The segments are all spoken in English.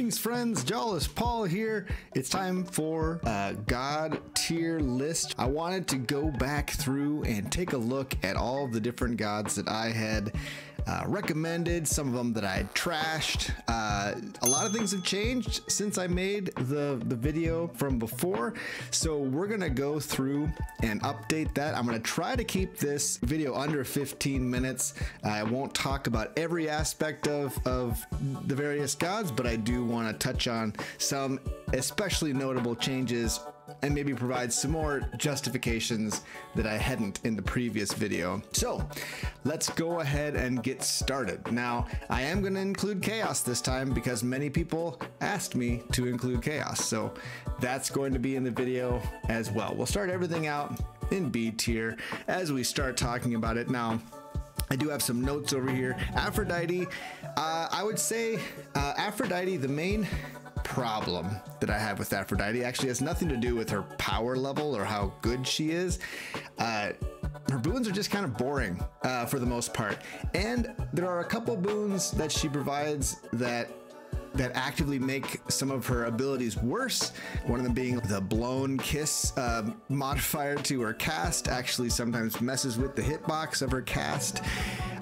Greetings, friends. Jawless Paul here. It's time for a God tier list. I wanted to go back through and take a look at all the different gods that I had uh, recommended, some of them that I trashed. Uh, a lot of things have changed since I made the, the video from before. So we're to go through and update that. I'm to try to keep this video under 15 minutes. I won't talk about every aspect of, of the various gods, but I do want to touch on some especially notable changes and maybe provide some more justifications that I hadn't in the previous video. So let's go ahead and get started. Now, I am going to include chaos this time because many people asked me to include chaos. So that's going to be in the video as well. We'll start everything out in B tier as we start talking about it. Now, I do have some notes over here. Aphrodite, uh, I would say uh, Aphrodite, the main problem that I have with Aphrodite actually has nothing to do with her power level or how good she is. Uh, her boons are just kind of boring uh, for the most part. And there are a couple boons that she provides that that actively make some of her abilities worse. One of them being the blown kiss uh, modifier to her cast actually sometimes messes with the hitbox of her cast.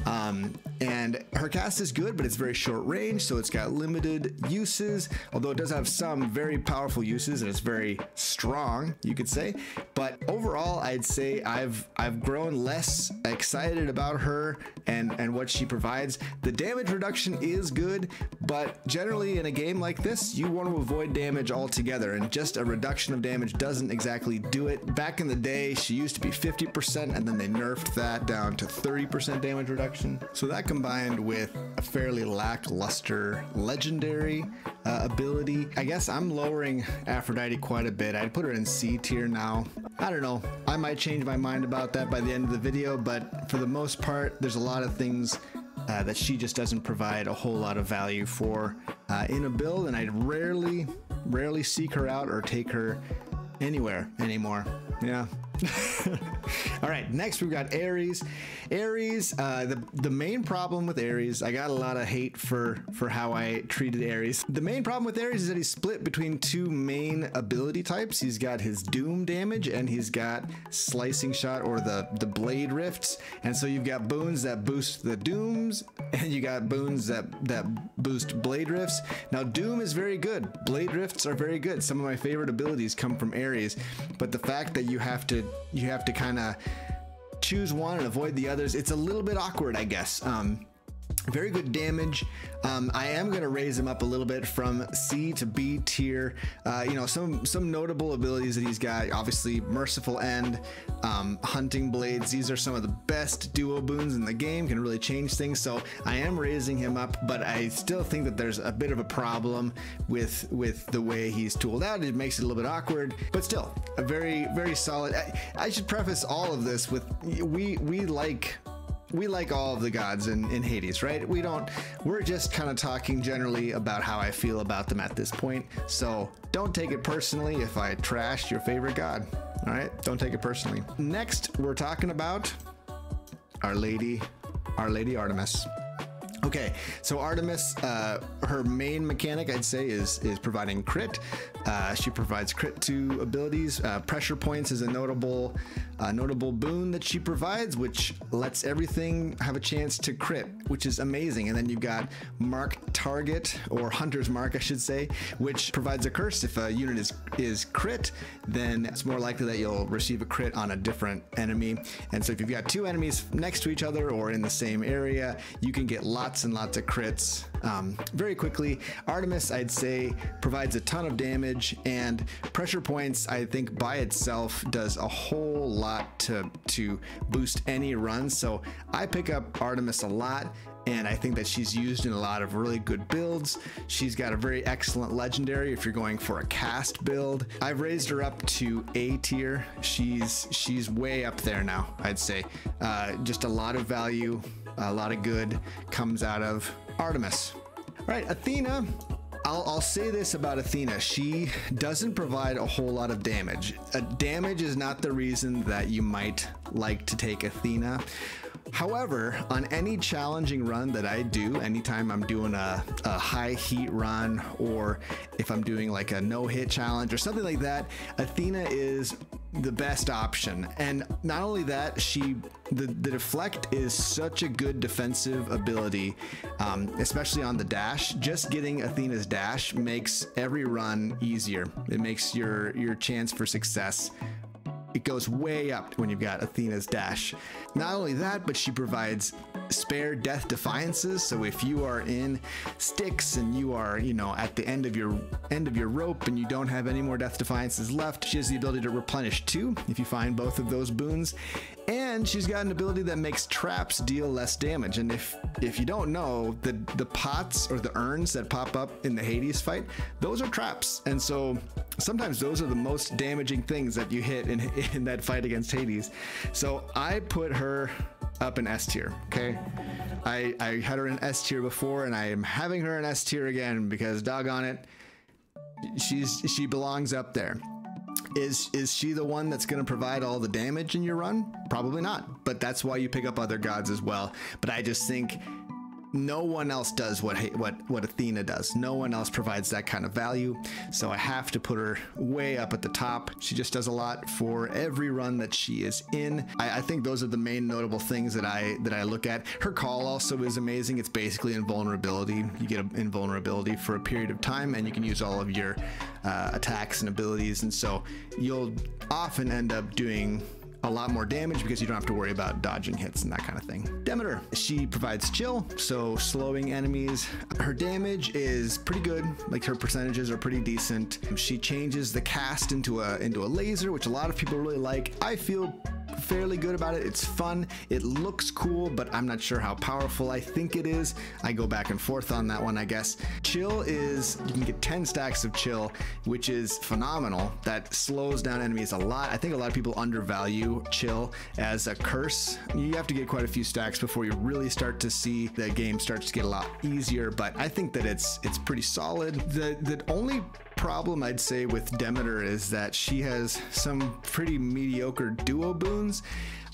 Um, and her cast is good, but it's very short range, so it's got limited uses. Although it does have some very powerful uses, and it's very strong, you could say. But overall, I'd say I've I've grown less excited about her and and what she provides. The damage reduction is good, but generally in a game like this, you want to avoid damage altogether, and just a reduction of damage doesn't exactly do it. Back in the day, she used to be 50%, and then they nerfed that down to 30% damage reduction. So that combined with a fairly lackluster legendary uh, ability. I guess I'm lowering Aphrodite quite a bit. I'd put her in C tier now. I don't know. I might change my mind about that by the end of the video, but for the most part, there's a lot of things uh, that she just doesn't provide a whole lot of value for uh, in a build, and I'd rarely, rarely seek her out or take her anywhere anymore. Yeah. All right, next we've got Ares. Ares, uh, the the main problem with Ares, I got a lot of hate for for how I treated Ares. The main problem with Ares is that he's split between two main ability types. He's got his Doom damage and he's got Slicing Shot or the the Blade Rifts. And so you've got boons that boost the Dooms, and you got boons that that boost Blade Rifts. Now Doom is very good. Blade Rifts are very good. Some of my favorite abilities come from Ares, but the fact that you have to you have to kind of choose one and avoid the others. It's a little bit awkward, I guess. Um, very good damage. Um, I am going to raise him up a little bit from C to B tier. Uh, you know, some some notable abilities that he's got. Obviously, Merciful End, um, Hunting Blades. These are some of the best duo boons in the game. Can really change things. So I am raising him up, but I still think that there's a bit of a problem with with the way he's tooled out. It makes it a little bit awkward, but still a very very solid. I, I should preface all of this with we we like we like all of the gods in, in Hades, right? We don't, we're just kind of talking generally about how I feel about them at this point. So don't take it personally if I trashed your favorite god. All right, don't take it personally. Next, we're talking about Our Lady, Our Lady Artemis. Okay, so Artemis, uh, her main mechanic, I'd say, is is providing crit. Uh, she provides crit to abilities. Uh, pressure points is a notable uh, notable boon that she provides, which lets everything have a chance to crit, which is amazing. And then you've got Mark Target or Hunter's Mark, I should say, which provides a curse. If a unit is is crit, then it's more likely that you'll receive a crit on a different enemy. And so if you've got two enemies next to each other or in the same area, you can get lots and lots of crits um, very quickly. Artemis, I'd say, provides a ton of damage, and pressure points, I think by itself does a whole lot to to boost any run. So I pick up Artemis a lot. And I think that she's used in a lot of really good builds. She's got a very excellent legendary if you're going for a cast build. I've raised her up to A tier. She's she's way up there now, I'd say. Uh, just a lot of value, a lot of good comes out of Artemis. All right, Athena. I'll, I'll, say this about Athena. She doesn't provide a whole lot of damage. Uh, damage is not the reason that you might like to take Athena. However, on any challenging run that I do, anytime I'm doing a, a high heat run or if I'm doing like a no hit challenge or something like that, Athena is the best option. And not only that, she the, the deflect is such a good defensive ability, um, especially on the dash. Just getting Athena's dash makes every run easier. It makes your your chance for success it goes way up when you've got Athena's dash. Not only that, but she provides spare death defiances. So if you are in Styx and you are, you know, at the end of your end of your rope and you don't have any more death defiances left, she has the ability to replenish two if you find both of those boons. And she's got an ability that makes traps deal less damage. And if if you don't know, the the pots or the urns that pop up in the Hades fight, those are traps. And so sometimes those are the most damaging things that you hit in, in that fight against Hades. So I put her up in S tier. Okay, I I had her in S tier before, and I am having her in S tier again because doggone it, she's she belongs up there. Is is she the one that's going to provide all the damage in your run? Probably not. But that's why you pick up other gods as well. But I just think no one else does what what what Athena does. No one else provides that kind of value. So I have to put her way up at the top. She just does a lot for every run that she is in. I, I think those are the main notable things that I that I look at. Her call also is amazing. It's basically invulnerability. You get invulnerability for a period of time, and you can use all of your uh, attacks and abilities. And so you'll often end up doing a lot more damage because you don't have to worry about dodging hits and that kind of thing. Demeter, she provides chill, so slowing enemies. Her damage is pretty good, like her percentages are pretty decent. She changes the cast into a into a laser, which a lot of people really like. I feel fairly good about it. It's fun. It looks cool, but I'm not sure how powerful I think it is. I go back and forth on that one, I guess. Chill is, you can get 10 stacks of chill, which is phenomenal. That slows down enemies a lot. I think a lot of people undervalue chill as a curse. You have to get quite a few stacks before you really start to see the game starts to get a lot easier, but I think that it's it's pretty solid. The the only problem I'd say with Demeter is that she has some pretty mediocre duo boons.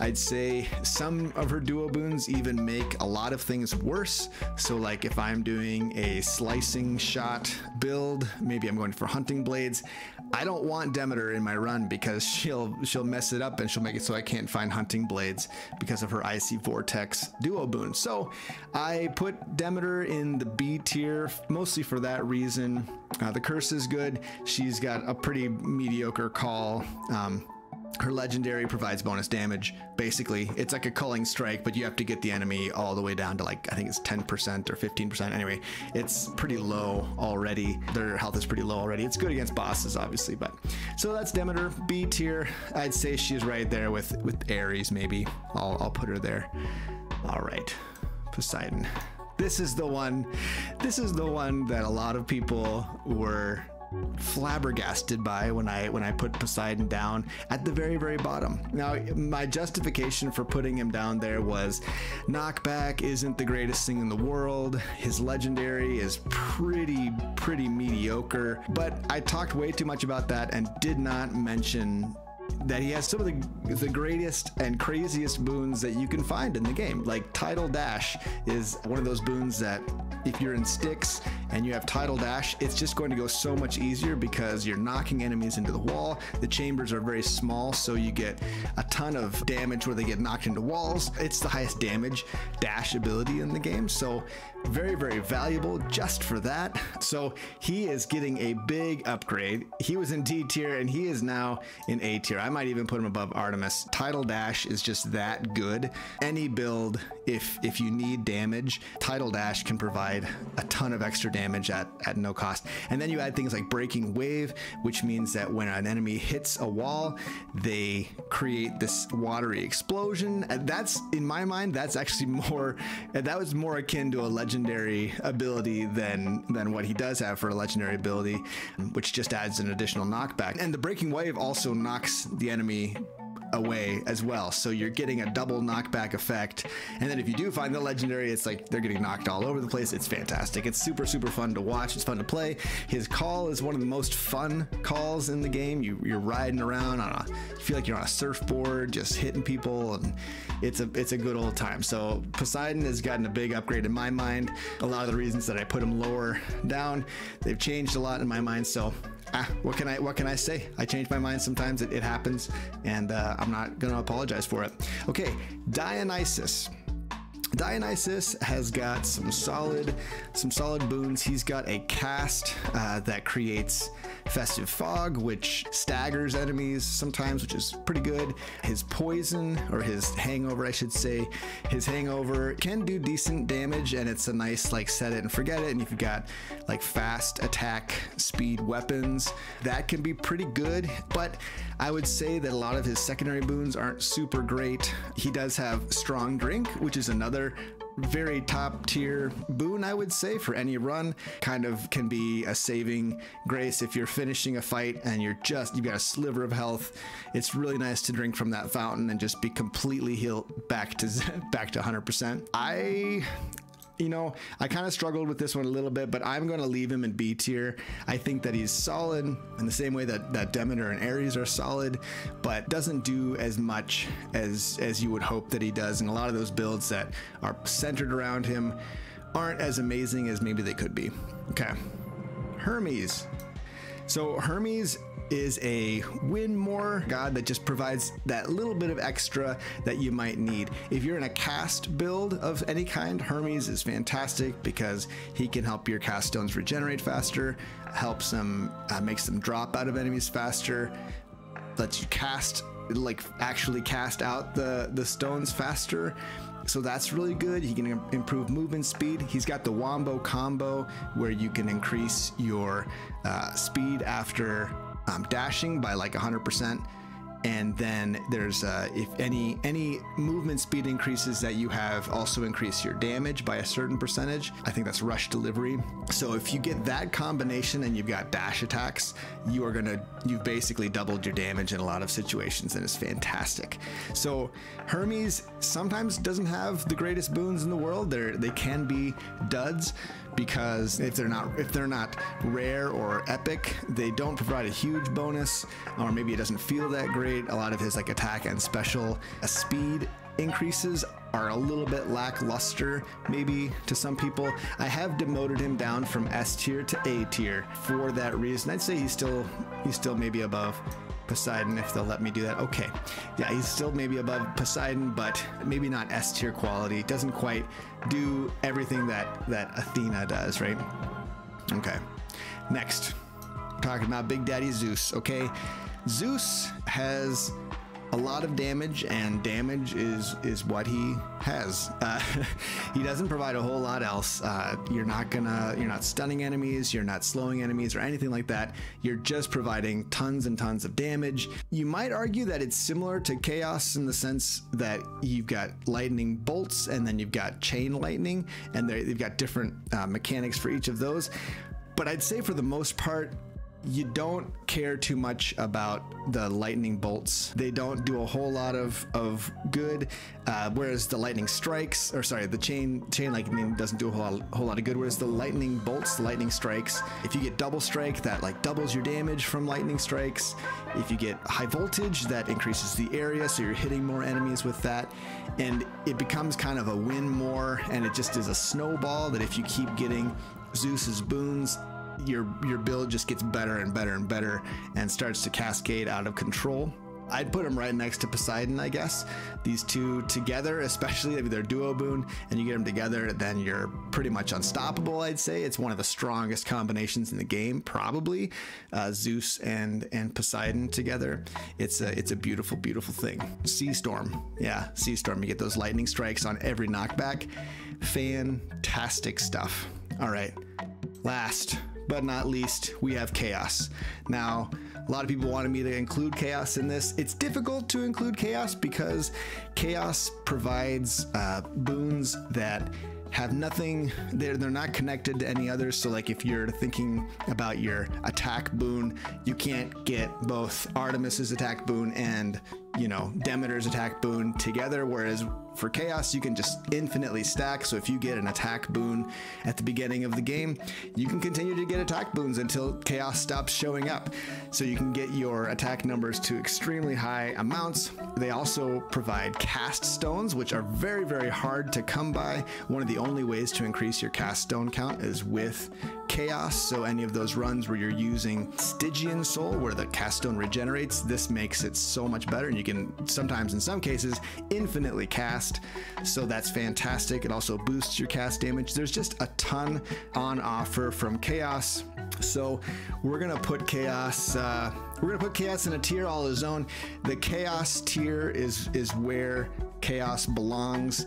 I'd say some of her duo boons even make a lot of things worse. So, like if I'm doing a slicing shot build, maybe I'm going for hunting blades. I don't want Demeter in my run because she'll she'll mess it up and she'll make it so I can't find hunting blades because of her icy vortex duo boon. So I put Demeter in the B tier mostly for that reason. Uh, the curse is good. She's got a pretty mediocre call. Um, her legendary provides bonus damage. Basically, it's like a culling strike, but you have to get the enemy all the way down to like, I think it's 10% or 15%. Anyway, it's pretty low already. Their health is pretty low already. It's good against bosses, obviously, but so that's Demeter, B tier. I'd say she's right there with, with Ares, maybe. I'll, I'll put her there. All right, Poseidon. This is the one, this is the one that a lot of people were flabbergasted by when I when I put Poseidon down at the very very bottom. Now my justification for putting him down there was knockback isn't the greatest thing in the world. His legendary is pretty pretty mediocre, but I talked way too much about that and did not mention that he has some of the, the greatest and craziest boons that you can find in the game. Like Tidal Dash is one of those boons that if you're in Styx and you have Tidal Dash, it's just going to go so much easier because you're knocking enemies into the wall. The chambers are very small, so you get a ton of damage where they get knocked into walls. It's the highest damage dash ability in the game, so very, very valuable just for that. So he is getting a big upgrade. He was in D tier and he is now in A tier. I might even put him above Artemis. Tidal Dash is just that good. Any build, if if you need damage, Tidal Dash can provide a ton of extra damage at, at no cost. And then you add things like Breaking Wave, which means that when an enemy hits a wall, they create this watery explosion. And that's, in my mind, that's actually more, uh, that was more akin to a legendary ability than, than what he does have for a legendary ability, which just adds an additional knockback. And the Breaking Wave also knocks the enemy away as well. So you're getting a double knockback effect. And then if you do find the legendary, it's like they're getting knocked all over the place. It's fantastic. It's super, super fun to watch. It's fun to play. His call is one of the most fun calls in the game. You, you're riding around on a, you feel like you're on a surfboard, just hitting people, and it's a it's a good old time. So Poseidon has gotten a big upgrade in my mind. A lot of the reasons that I put him lower down, they've changed a lot in my mind. So ah, what can I what can I say? I change my mind sometimes. It, it happens, and uh, I'm not gonna apologize for it. Okay, Dionysus. Dionysus has got some solid, some solid boons. He's got a cast uh, that creates festive fog, which staggers enemies sometimes, which is pretty good. His poison, or his hangover, I should say, his hangover can do decent damage, and it's a nice like set it and forget it. And if you've got like fast attack speed weapons, that can be pretty good. But I would say that a lot of his secondary boons aren't super great. He does have strong drink, which is another very top tier boon, I would say, for any run. Kind of can be a saving grace if you're finishing a fight and you're just, you've got a sliver of health. It's really nice to drink from that fountain and just be completely healed back to back to 100%. I you know, I kind of struggled with this one a little bit, but I'm going to leave him in B tier. I think that he's solid in the same way that, that Demeter and Ares are solid, but doesn't do as much as, as you would hope that he does. And a lot of those builds that are centered around him aren't as amazing as maybe they could be. Okay. Hermes. So Hermes is a win more god that just provides that little bit of extra that you might need. If you're in a cast build of any kind, Hermes is fantastic because he can help your cast stones regenerate faster, helps them, uh, makes them drop out of enemies faster, lets you cast like actually cast out the the stones faster so that's really good. He can improve movement speed. He's got the Wombo combo where you can increase your uh, speed after um, dashing by like 100% and then there's uh, if any any movement speed increases that you have also increase your damage by a certain percentage. I think that's rush delivery. So if you get that combination and you've got dash attacks you are gonna you've basically doubled your damage in a lot of situations and it's fantastic. So hermes sometimes doesn't have the greatest boons in the world. They they can be duds because if they're not if they're not rare or epic, they don't provide a huge bonus, or maybe it doesn't feel that great. A lot of his like attack and special uh, speed increases are a little bit lackluster, maybe to some people. I have demoted him down from S tier to A tier for that reason. I'd say he's still he's still maybe above Poseidon if they'll let me do that. Okay. Yeah, he's still maybe above Poseidon, but maybe not S tier quality. Doesn't quite do everything that, that Athena does, right? Okay. Next, talking about Big Daddy Zeus, okay? Zeus has a lot of damage, and damage is is what he has. Uh, he doesn't provide a whole lot else. Uh, you're not gonna, you're not stunning enemies, you're not slowing enemies or anything like that. You're just providing tons and tons of damage. You might argue that it's similar to Chaos in the sense that you've got lightning bolts and then you've got chain lightning, and they've got different uh, mechanics for each of those. But I'd say for the most part, you don't care too much about the lightning bolts. They don't do a whole lot of of good, uh, whereas the lightning strikes, or sorry, the chain chain lightning doesn't do a whole lot, whole lot of good. Whereas the lightning bolts, lightning strikes, if you get double strike, that like doubles your damage from lightning strikes. If you get high voltage, that increases the area, so you're hitting more enemies with that, and it becomes kind of a win more, and it just is a snowball that if you keep getting Zeus's boons, your your build just gets better and better and better and starts to cascade out of control. I'd put them right next to Poseidon, I guess. These two together, especially if they're duo boon and you get them together, then you're pretty much unstoppable. I'd say it's one of the strongest combinations in the game, probably. Uh, Zeus and and Poseidon together. It's a it's a beautiful, beautiful thing. Sea Storm, yeah, Sea Storm. You get those lightning strikes on every knockback. Fantastic stuff. All right, last but not least, we have Chaos. Now, a lot of people wanted me to include Chaos in this. It's difficult to include Chaos because Chaos provides uh, boons that have nothing, they're, they're not connected to any others. So, like if you're thinking about your attack boon, you can't get both Artemis's attack boon and you know, Demeter's attack boon together, whereas for Chaos, you can just infinitely stack. So if you get an attack boon at the beginning of the game, you can continue to get attack boons until Chaos stops showing up. So you can get your attack numbers to extremely high amounts. They also provide cast stones, which are very, very hard to come by. One of the only ways to increase your cast stone count is with Chaos. So any of those runs where you're using Stygian Soul, where the cast stone regenerates, this makes it so much better. And you can sometimes, in some cases, infinitely cast. So that's fantastic. It also boosts your cast damage. There's just a ton on offer from Chaos. So we're gonna put Chaos. Uh, we're gonna put Chaos in a tier all his own. The Chaos tier is is where Chaos belongs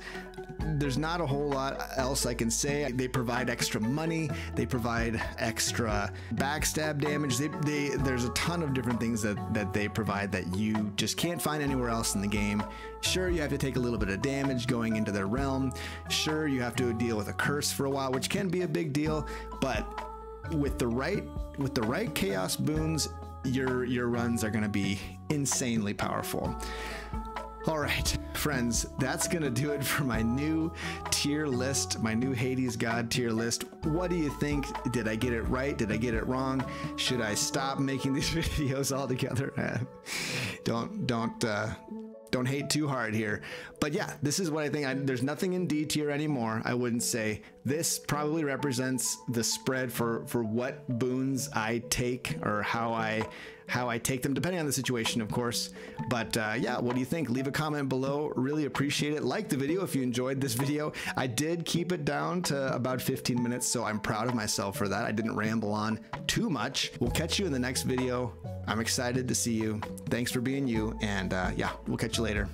there's not a whole lot else I can say. They provide extra money, they provide extra backstab damage. They, they, there's a ton of different things that, that they provide that you just can't find anywhere else in the game. Sure, you have to take a little bit of damage going into their realm. Sure, you have to deal with a curse for a while, which can be a big deal, but with the right with the right chaos boons, your your runs are going to be insanely powerful. All right, friends, that's gonna do it for my new tier list, my new Hades God tier list. What do you think? Did I get it right? Did I get it wrong? Should I stop making these videos altogether? don't, don't, uh, don't hate too hard here. But yeah, this is what I think. I, there's nothing in D tier anymore. I wouldn't say this probably represents the spread for for what boons I take or how I how I take them, depending on the situation, of course. But uh, yeah, what do you think? Leave a comment below. Really appreciate it. Like the video if you enjoyed this video. I did keep it down to about 15 minutes, so I'm proud of myself for that. I didn't ramble on too much. We'll catch you in the next video. I'm excited to see you. Thanks for being you, and uh, yeah, we'll catch you later.